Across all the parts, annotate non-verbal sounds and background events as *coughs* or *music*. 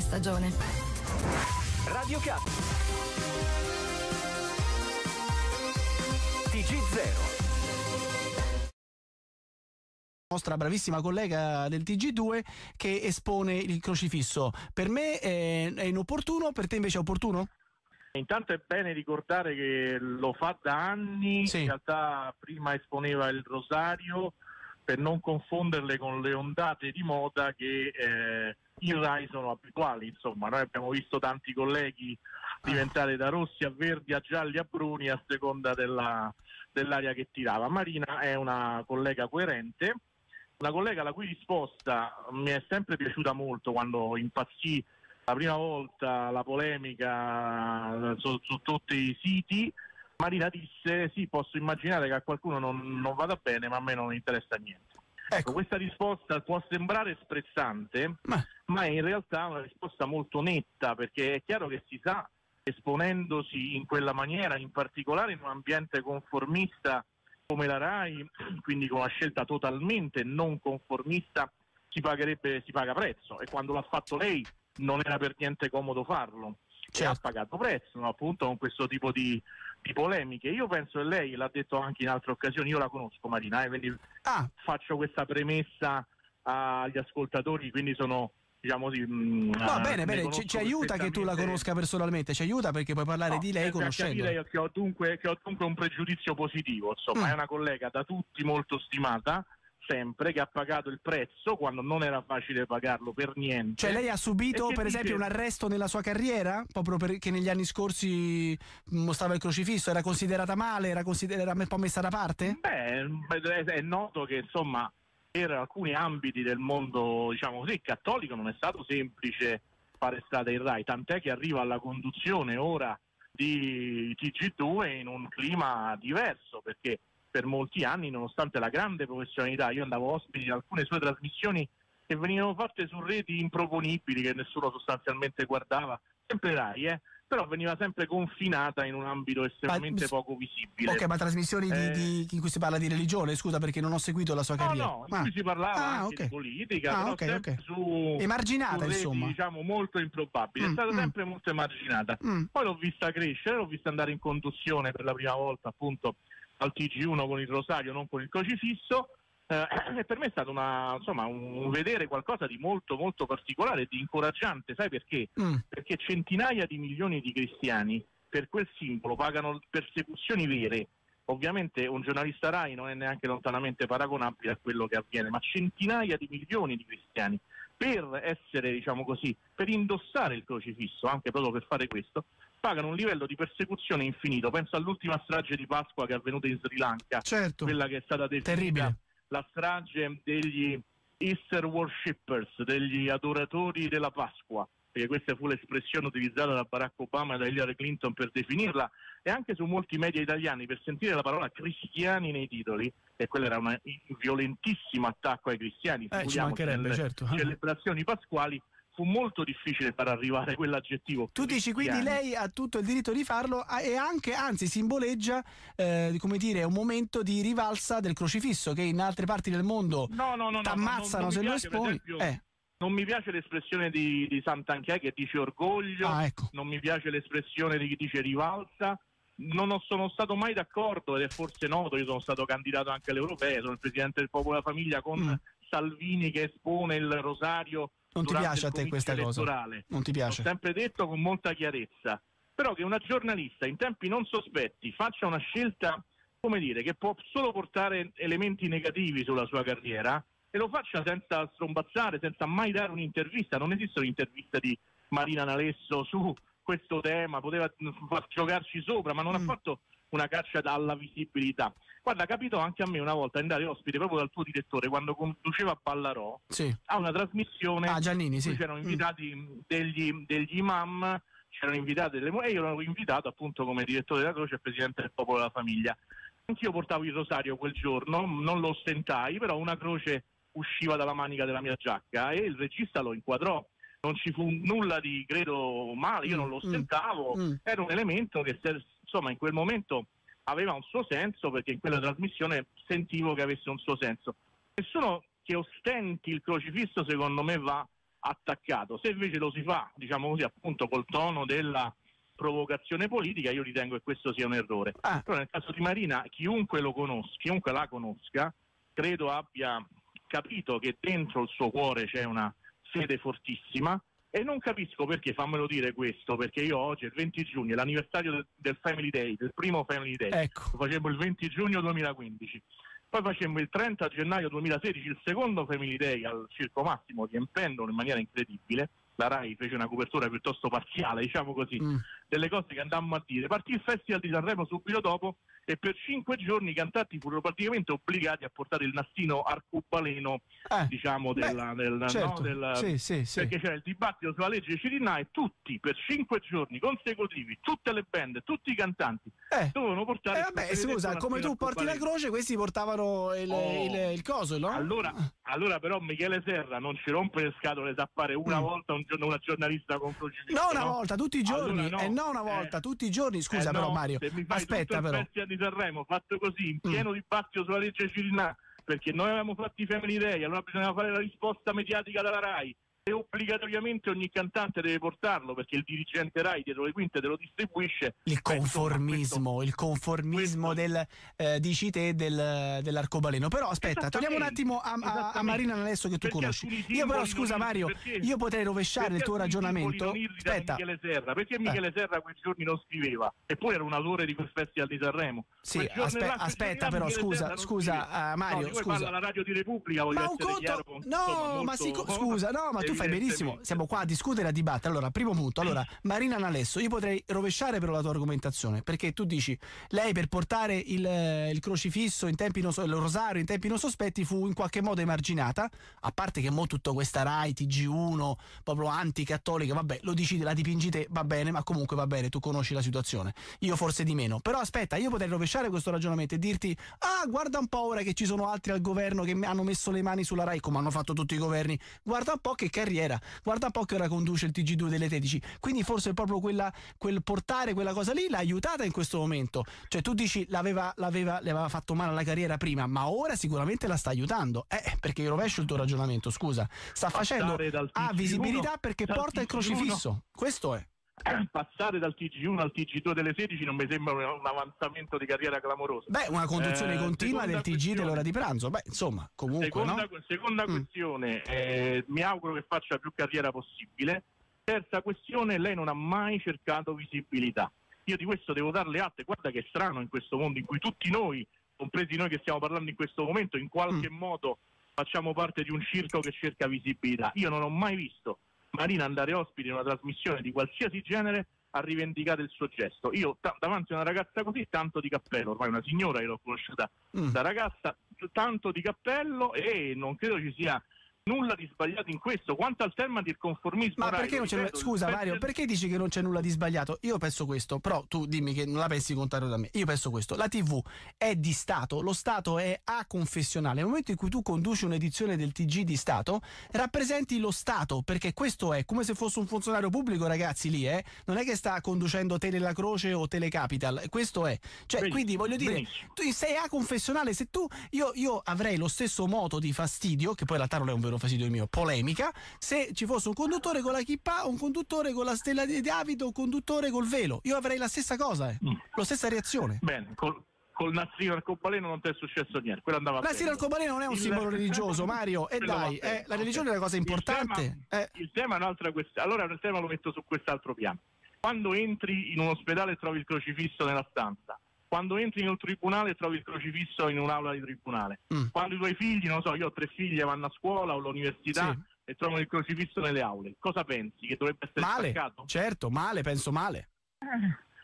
Stagione. Radio Cat. TG0 nostra bravissima collega del TG2 che espone il crocifisso. Per me è, è inopportuno, per te invece è opportuno? Intanto è bene ricordare che lo fa da anni, Sì. in realtà prima esponeva il rosario per non confonderle con le ondate di moda che eh, in Rai sono abituali. Insomma, noi abbiamo visto tanti colleghi diventare da rossi a verdi a gialli a bruni a seconda della- dell'aria che tirava. Marina è una collega coerente, una collega la cui risposta mi è sempre piaciuta molto quando impazzì la prima volta la polemica su, su tutti i siti. Marina disse: Sì, posso immaginare che a qualcuno non, non vada bene, ma a me non interessa niente. Ecco, Ecco, questa risposta può sembrare sprezzante, ma ma è in realtà una risposta molto netta, perché è chiaro che si sa, esponendosi in quella maniera, in particolare in un ambiente conformista come la RAI, quindi con una scelta totalmente non conformista, si pagherebbe, si paga prezzo. E quando l'ha fatto lei non era per niente comodo farlo. Certo. ha pagato prezzo, no? appunto con questo tipo di, di polemiche. Io penso che lei, l'ha detto anche in altre occasioni, io la conosco Marina, eh, quindi ah, faccio questa premessa agli ascoltatori, quindi sono diciamo sì, mh, no, eh, bene, ne bene, ci, ci aiuta che tu la conosca personalmente, ci aiuta perché puoi parlare No, di lei per conoscendola. capire che ho, dunque, che ho dunque un pregiudizio positivo, insomma, Mm. è una collega da tutti molto stimata, sempre, che ha pagato il prezzo quando non era facile pagarlo per niente. Cioè lei ha subito per esempio un arresto nella sua carriera? Proprio perché negli anni scorsi mostrava il crocifisso? Era considerata male? Era, consider- era un po' messa da parte? Beh, è noto che insomma per alcuni ambiti del mondo, diciamo così, cattolico non è stato semplice fare strada in Rai, tant'è che arriva alla conduzione ora di TG2 in un clima diverso, perché per molti anni, nonostante la grande professionalità, io andavo ospiti di alcune sue trasmissioni che venivano fatte su reti improponibili che nessuno sostanzialmente guardava, sempre Rai, eh? però veniva sempre confinata in un ambito estremamente Ma- poco visibile. Ok, ma trasmissioni di- Eh. di- in cui si parla di religione, scusa perché non ho seguito la sua No, carriera. no, in Ah. cui si parlava Ah, anche ok. di politica, Ah, però ok, sempre ok. su, Emarginata, su reti, insomma. diciamo molto improbabili. Mm, è stata mm. sempre molto emarginata. Mm. Poi l'ho vista crescere, l'ho vista andare in conduzione per la prima volta appunto al TG1 con il rosario, non con il crocifisso. eh, *clears throat* per me è stato una, insomma, un vedere qualcosa di molto molto particolare e di incoraggiante, sai perché? Mm. perché centinaia di milioni di cristiani per quel simbolo pagano persecuzioni vere. Ovviamente un giornalista RAI non è neanche lontanamente paragonabile a quello che avviene, ma centinaia di milioni di cristiani per essere, diciamo così, per indossare il crocifisso, anche proprio per fare questo, pagano un livello di persecuzione infinito. Penso all'ultima strage di Pasqua che è avvenuta in Sri Lanka, Certo. quella che è stata definita Terribile. la strage degli Easter worshippers, degli adoratori della Pasqua, perché questa fu l'espressione utilizzata da Barack Obama e da Hillary Clinton per definirla, e anche su molti media italiani per sentire la parola cristiani nei titoli, e quello era un violentissimo attacco ai cristiani, Eh, ci mancherebbe, certo. celebrazioni pasquali, fu molto difficile far arrivare quell'aggettivo. Tu dici quindi lei ha tutto il diritto di farlo e anche, anzi, simboleggia, eh, come dire, un momento di rivalsa del crocifisso che in altre parti del mondo No, no, no, no, t'ammazzano non- non se mi lo esponi. Eh, Non mi piace l'espressione di, di Sant'Anchè che dice orgoglio, ah, ecco. non mi piace l'espressione di chi dice rivalsa. Non sono stato mai d'accordo ed è forse noto, io sono stato candidato anche alle europee, sono il presidente del Popolo della Famiglia con Mm. Salvini che espone il rosario Non ti piace a te questa cosa? elettorale. Non ti L'ho piace? sempre detto con molta chiarezza, però che una giornalista in tempi non sospetti faccia una scelta, come dire, che può solo portare elementi negativi sulla sua carriera e lo faccia senza strombazzare, senza mai dare un'intervista. Non esistono interviste di Marina Nalesso su questo tema, poteva mm, far giocarci sopra, ma non ha Mm. fatto una caccia alla visibilità. Guarda, capitò anche a me una volta andare ospite proprio dal tuo direttore quando conduceva Ballarò Sì. a una trasmissione Ah, Giannini, sì. c'erano Mm. invitati mh, degli, degli imam, c'erano invitate delle e io ero invitato appunto come direttore della Croce e presidente del Popolo della Famiglia. Anch'io portavo il rosario quel giorno, non lo ostentai, però una croce usciva dalla manica della mia giacca e il regista lo inquadrò. Non ci fu nulla di, credo, male, io non lo Mm, ostentavo, mm. era un elemento che insomma in quel momento aveva un suo senso perché in quella trasmissione sentivo che avesse un suo senso. Nessuno che ostenti il crocifisso secondo me va attaccato. Se invece lo si fa, diciamo così, appunto col tono della provocazione politica, io ritengo che questo sia un errore. Ah. Però nel caso di Marina, chiunque lo conosca, chiunque la conosca, credo abbia capito che dentro il suo cuore c'è una sede fortissima e non capisco perché, fammelo dire questo, perché io oggi è il 20 giugno, è l'anniversario del, del Family Day, del primo Family Day, Ecco. lo facemmo il 20 giugno 2015. Poi facemmo il 30 gennaio 2016 il secondo Family Day al Circo Massimo, riempendolo in maniera incredibile. La RAI fece una copertura piuttosto parziale, diciamo così, Mm. delle cose che andammo a dire. Partì il Festival di Sanremo subito dopo e per cinque giorni i cantanti furono praticamente obbligati a portare il nastino arcobaleno, Eh, diciamo, Beh, del, del- no, certo. del- Sì, sì, sì. perché c'era il dibattito sulla legge Cirinà e tutti per cinque giorni consecutivi, tutte le band, tutti i cantanti Eh. dovevano portare Eh, il vabbè, scusa, come tu porti la croce, questi portavano il, Oh. il- il coso, no? Allora, allora però Michele Serra non ci rompe le scatole da fare una Mm. volta un giorno una giornalista con crocifisso. No, una no? volta, tutti i giorni. Allora no. Eh, no, una volta, Eh. tutti i giorni. Scusa, Eh, però, no, Mario. se mi fai Aspetta, però. Festival di Sanremo fatto così, in Mm. pieno dibattito sulla legge Cirinà, perché noi avevamo fatto i Family Day, allora bisognava fare la risposta mediatica dalla RAI. E obbligatoriamente ogni cantante deve portarlo perché il dirigente RAI dietro le quinte te lo distribuisce. Il conformismo, il conformismo questo- del, eh, dici te del, dell'arcobaleno. Però aspetta, togliamo un attimo a, a- a. Marina adesso che tu Perché conosci. Io però scusa Mario, perché- io potrei rovesciare il tuo ragionamento. Aspetta, Eh. Michele Serra, perché Michele Serra quei giorni non scriveva, eppure era un autore di quel festival di Sanremo. Sì, aspe- là, aspetta, però, Michele scusa, Serra scusa, eh, Mario, no, scusa. parla la radio di Repubblica, voglio Ma un essere chiaro, conto, con- no, insomma, ma si- molto- scusa, no, ma tu fai benissimo. Siamo qua a discutere e a dibattere. Allora, primo punto. Allora, Marina Nalesso, io potrei rovesciare però la tua argomentazione perché tu dici lei per portare il, eh, il crocifisso in tempi non il rosario in tempi non sospetti fu in qualche modo emarginata. A parte che mo tutta questa Rai TG1 proprio anticattolica, vabbè, lo dici, la dipingi te, va bene, ma comunque va bene, tu conosci la situazione. Io forse di meno. Però aspetta, io potrei rovesciare questo ragionamento e dirti "Ah, guarda un po' ora che ci sono altri al governo che hanno messo le mani sulla Rai come hanno fatto tutti i governi. Guarda un po' che carriera, guarda un po' che ora conduce il TG2 delle 13. Quindi forse proprio quella, quel portare quella cosa lì l'ha aiutata in questo momento. Cioè tu dici l'aveva, l'aveva, le aveva fatto male alla carriera prima, ma ora sicuramente la sta aiutando. Eh, perché io rovescio il tuo ragionamento, scusa. Sta facendo Passare ha TG1 visibilità perché porta il TG1. crocifisso. Questo è. *coughs* passare dal TG1 al TG2 delle 16 non mi sembra un avanzamento di carriera clamoroso. Beh, una conduzione Eh, continua del TG questione. dell'ora di pranzo. Beh, insomma, comunque, Seconda, no? seconda Mm. questione, eh, mi auguro che faccia più carriera possibile. Terza questione, lei non ha mai cercato visibilità. Io di questo devo darle atto. Guarda che è strano in questo mondo in cui tutti noi, compresi noi che stiamo parlando in questo momento, in qualche Mm. modo facciamo parte di un circo che cerca visibilità. Io non ho mai visto Marina andare ospite in una trasmissione di qualsiasi genere a rivendicare il suo gesto. Io ta- davanti a una ragazza così, tanto di cappello, ormai una signora che l'ho conosciuta Mm. da ragazza, tanto di cappello e non credo ci sia nulla di sbagliato in questo. Quanto al tema del conformismo, Ma perché non c'è. Scusa, Mario, perché dici che non c'è nulla di sbagliato? Io penso questo, però tu dimmi che non la pensi contrario da me. Io penso questo: la TV è di Stato, lo Stato è a confessionale. Nel momento in cui tu conduci un'edizione del TG di Stato, rappresenti lo Stato, perché questo è come se fosse un funzionario pubblico, ragazzi, lì, eh? Non è che sta conducendo Tele La Croce o Telecapital, questo è. Cioè, Benissimo, quindi voglio dire, benissimo. tu sei a confessionale, se tu io, io avrei lo stesso moto di fastidio, che poi in realtà non è un vero fastidio mio, polemica, se ci fosse un conduttore con la chippa, un conduttore con la stella di David o un conduttore col velo. Io avrei la stessa cosa, eh. Mm. la stessa reazione. Bene, col, col nastrino arcobaleno non ti è successo niente, quello andava bene. stira arcobaleno non è un Il- simbolo *laughs* religioso, Mario. E dai, eh, la religione è una cosa Il importante. tema- eh. Il tema è un'altra questione. Allora il tema lo metto su quest'altro piano. Quando entri in un ospedale e trovi il crocifisso nella stanza, quando entri in un tribunale trovi il crocifisso in un'aula di tribunale, Mm. quando i tuoi figli, non so, io ho tre figlie, vanno a scuola o all'università Sì. e trovano il crocifisso nelle aule, cosa pensi? Che dovrebbe essere Male, staccato? certo, male, penso male.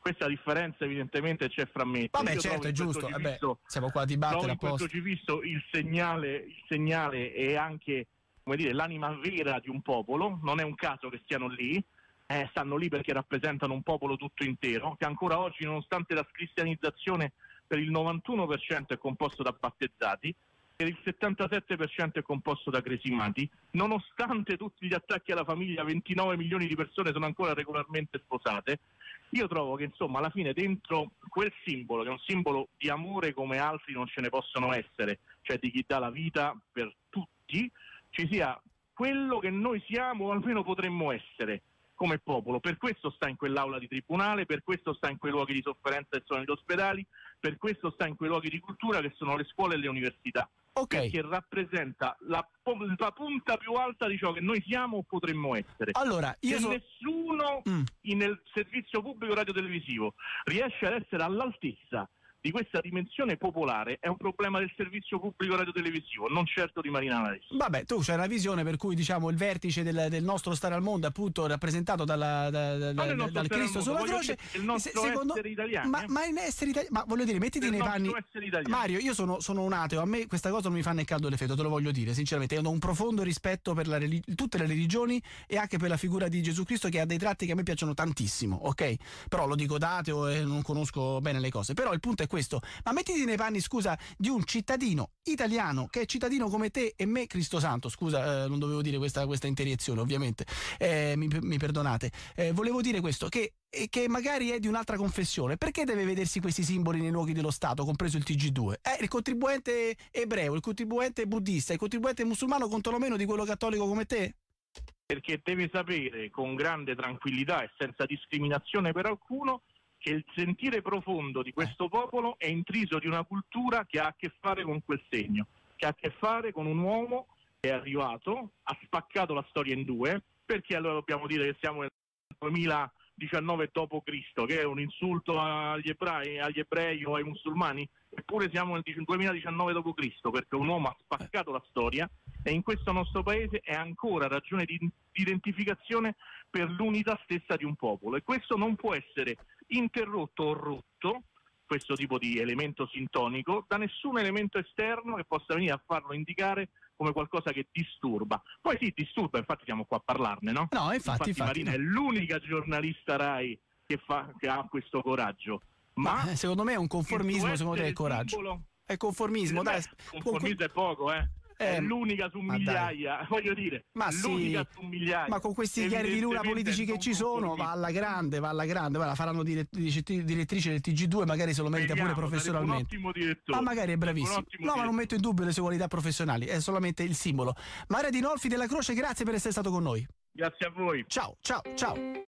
Questa differenza evidentemente c'è fra me. e. Vabbè, Io certo, è giusto. Vabbè, siamo qua a dibattere quel apposta. crocifisso il segnale, il segnale e anche come dire, l'anima vera di un popolo, non è un caso che stiano lì, eh, stanno lì perché rappresentano un popolo tutto intero, che ancora oggi, nonostante la cristianizzazione per il 91% è composto da battezzati, per il 77% è composto da cresimati, nonostante tutti gli attacchi alla famiglia, 29 milioni di persone sono ancora regolarmente sposate. Io trovo che insomma alla fine dentro quel simbolo, che è un simbolo di amore come altri non ce ne possono essere, cioè di chi dà la vita per tutti, ci sia quello che noi siamo o almeno potremmo essere come popolo. Per questo sta in quell'aula di tribunale, per questo sta in quei luoghi di sofferenza che sono gli ospedali, per questo sta in quei luoghi di cultura che sono le scuole e le università. Ok. Che rappresenta la, la, punta più alta di ciò che noi siamo o potremmo essere. Allora, io Se so... nessuno Mm. nel servizio pubblico radiotelevisivo riesce ad essere all'altezza di questa dimensione popolare è un problema del servizio pubblico radiotelevisivo, non certo di Marina Alessi. Vabbè, tu c'hai una visione per cui diciamo il vertice del, del nostro stare al mondo, appunto rappresentato dalla, da, da, da, nostro dal Cristo sulla croce. il nostro se- secondo- essere italiani, Ma, eh. ma in essere italiani, ma voglio dire, mettiti nei panni. Mario, io sono, sono un ateo, a me questa cosa non mi fa né caldo né freddo, te lo voglio dire, sinceramente. Io ho un profondo rispetto per relig- tutte le religioni e anche per la figura di Gesù Cristo che ha dei tratti che a me piacciono tantissimo, ok? Però lo dico da ateo e non conosco bene le cose. Però il punto è questo. Ma mettiti nei panni, scusa, di un cittadino italiano che è cittadino come te e me, Cristo Santo. Scusa, eh, non dovevo dire questa, questa interiezione, ovviamente. Eh, mi, mi perdonate. Eh, volevo dire questo, che e che magari è di un'altra confessione, perché deve vedersi questi simboli nei luoghi dello Stato, compreso il TG2? Eh, il contribuente ebreo, il contribuente buddista, il contribuente musulmano contano meno di quello cattolico come te? perché deve sapere con grande tranquillità e senza discriminazione per alcuno che il sentire profondo di questo popolo è intriso di una cultura che ha a che fare con quel segno, che ha a che fare con un uomo che è arrivato, ha spaccato la storia in due, perché allora dobbiamo dire che siamo nel 2019 d.C., che è un insulto agli ebrei, agli ebrei o ai musulmani, eppure siamo nel 2019 d.C., perché un uomo ha spaccato la storia e in questo nostro paese è ancora ragione di di identificazione per l'unità stessa di un popolo e questo non può essere interrotto o rotto questo tipo di elemento sintonico da nessun elemento esterno che possa venire a farlo indicare come qualcosa che disturba. Poi sì, disturba, infatti siamo qua a parlarne, no? No, infatti, infatti, Marina no. è l'unica giornalista RAI che, fa, che ha questo coraggio. Ma Ma eh, secondo me è un conformismo, secondo te è coraggio. simbolo- È conformismo, Beh, dai. conformismo è poco, eh. È l'unica su migliaia, *laughs* voglio dire, Ma sì, l'unica su migliaia. Ma con questi chiari di luna politici che ci sono, va alla grande, va alla grande. Guarda, faranno dire- dice- direttrice del TG2, magari se lo merita pure Speriamo, sarebbe professionalmente. Direttore. Ma magari è bravissimo. No, ma non direttore. metto in dubbio le sue qualità professionali, è solamente il simbolo. Maria Dinolfi della Croce, grazie per essere stato con noi. Grazie a voi. Ciao, ciao, ciao.